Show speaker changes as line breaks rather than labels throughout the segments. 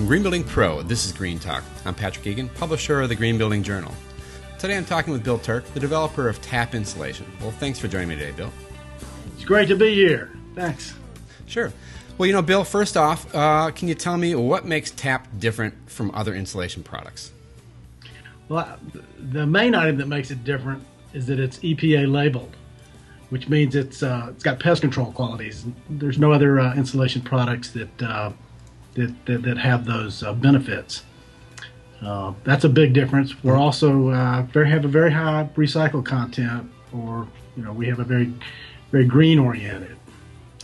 From Green Building Pro, this is Green Talk. I'm Patrick Egan, publisher of the Green Building Journal. Today I'm talking with Bill Turk, the developer of TAP Insulation. Well, thanks for joining me today, Bill.
It's great to be here. Thanks.
Sure. Well, you know, Bill, first off, uh, can you tell me what makes TAP different from other insulation products?
Well, the main item that makes it different is that it's EPA labeled, which means it's uh, it's got pest control qualities. There's no other uh, insulation products that, uh, that, that that have those uh, benefits. Uh, that's a big difference. We're also uh, very have a very high recycled content, or you know, we have a very very green oriented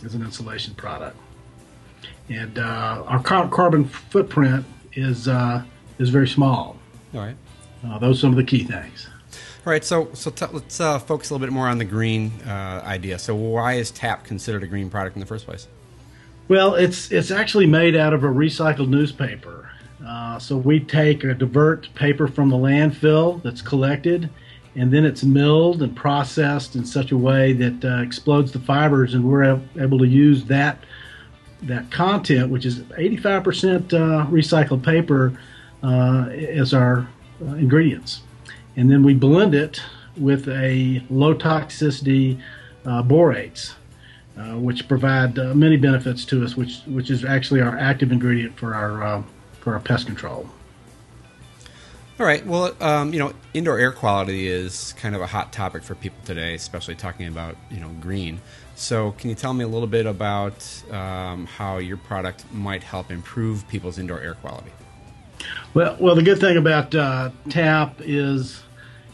as an insulation product, and our car- carbon footprint is is very small.
All right.
those are some of the key things.
All right, so so t- let's uh, focus a little bit more on the green uh, idea. So, why is TAP considered a green product in the first place?
Well, it's it's actually made out of a recycled newspaper. Uh, so we take a divert paper from the landfill that's collected, and then it's milled and processed in such a way that uh, explodes the fibers, and we're able to use that that content, which is 85% uh, recycled paper, uh, as our ingredients and then we blend it with a low toxicity uh, borates, uh, which provide uh, many benefits to us, which which is actually our active ingredient for our uh, for our pest control.
All right. Well, um, you know, indoor air quality is kind of a hot topic for people today, especially talking about you know green. So, can you tell me a little bit about um, how your product might help improve people's indoor air quality?
Well, well, the good thing about uh, TAP is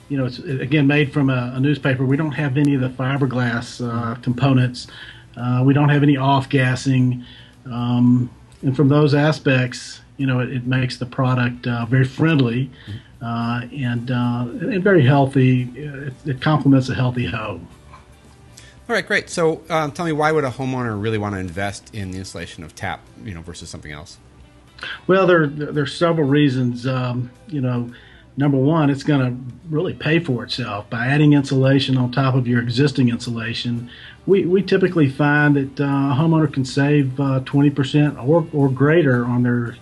you know, it's again made from a, a newspaper. We don't have any of the fiberglass uh, components. Uh, we don't have any off gassing, um, and from those aspects, you know, it, it makes the product uh, very friendly uh, and uh, and very healthy. It, it, complements a healthy home.
All right, great. So, um, tell me, why would a homeowner really want to invest in the installation of TAP, you know, versus something else?
Well, there there's several reasons. Um, you know number one, it's going to really pay for itself by adding insulation on top of your existing insulation. We, we typically find that uh, a homeowner can save uh, 20% or, or greater on their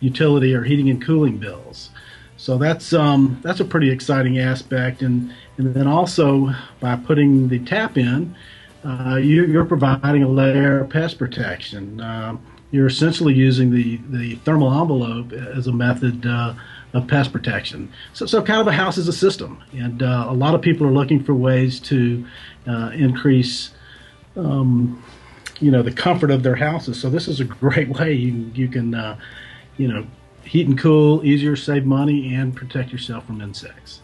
utility or heating and cooling bills. So that's um, that's a pretty exciting aspect, and and then also by putting the tap in, uh, you, are providing a layer of pest protection. Uh, you're essentially using the the thermal envelope as a method uh, of pest protection. So, so kind of a house is a system, and uh, a lot of people are looking for ways to uh, increase, um, you know, the comfort of their houses. So this is a great way you you can, uh, you know, heat and cool, easier, save money, and protect yourself from insects.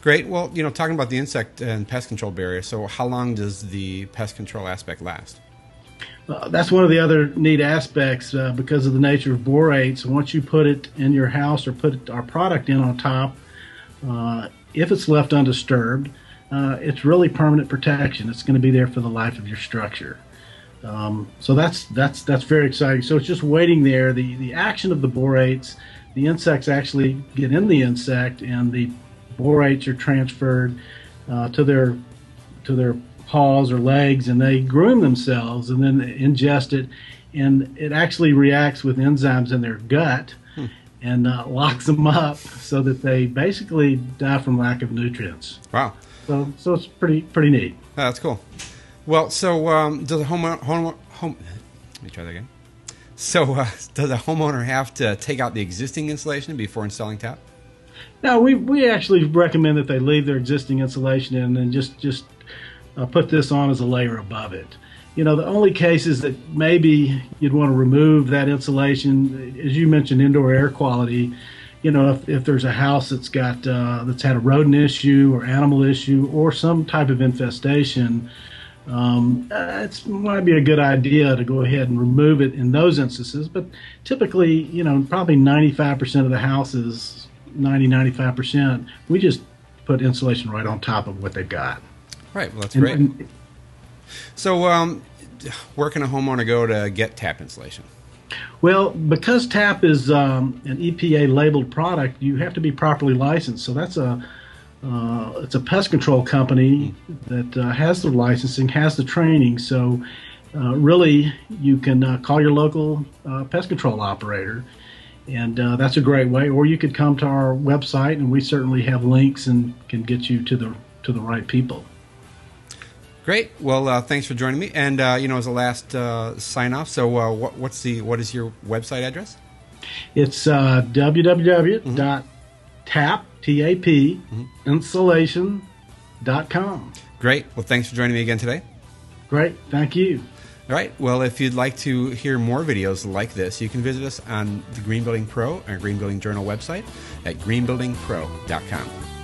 Great. Well, you know, talking about the insect and pest control barrier. So, how long does the pest control aspect last?
Uh, that's one of the other neat aspects uh, because of the nature of borates. Once you put it in your house or put our product in on top, uh, if it's left undisturbed, uh, it's really permanent protection. It's going to be there for the life of your structure. Um, so that's that's that's very exciting. So it's just waiting there. The the action of the borates, the insects actually get in the insect, and the borates are transferred uh, to their to their paws or legs and they groom themselves and then ingest it and it actually reacts with enzymes in their gut hmm. and uh, locks them up so that they basically die from lack of nutrients.
Wow.
So so it's pretty pretty neat.
Oh, that's cool. Well, so um, does a homeowner home home let me try that again. So uh, does a homeowner have to take out the existing insulation before installing tap?
No, we we actually recommend that they leave their existing insulation in and just just uh, put this on as a layer above it. You know, the only cases that maybe you'd want to remove that insulation, as you mentioned, indoor air quality. You know, if, if there's a house that's got uh, that's had a rodent issue or animal issue or some type of infestation, um, it might be a good idea to go ahead and remove it in those instances. But typically, you know, probably 95% of the houses, 90, 95%, we just put insulation right on top of what they've got.
Right. Well, that's great. And, and, so, um, where can a homeowner go to get tap insulation?
Well, because TAP is um, an EPA labeled product, you have to be properly licensed. So that's a uh, it's a pest control company that uh, has the licensing, has the training. So uh, really, you can uh, call your local uh, pest control operator, and uh, that's a great way. Or you could come to our website, and we certainly have links and can get you to the to the right people.
Great. Well, uh, thanks for joining me. And uh, you know, as a last uh, sign off, so uh, what, what's the what is your website address?
It's uh, www.tap t a p insulation.com.
Great. Well, thanks for joining me again today.
Great. Thank you.
All right. Well, if you'd like to hear more videos like this, you can visit us on the Green Building Pro, our Green Building Journal website at greenbuildingpro.com.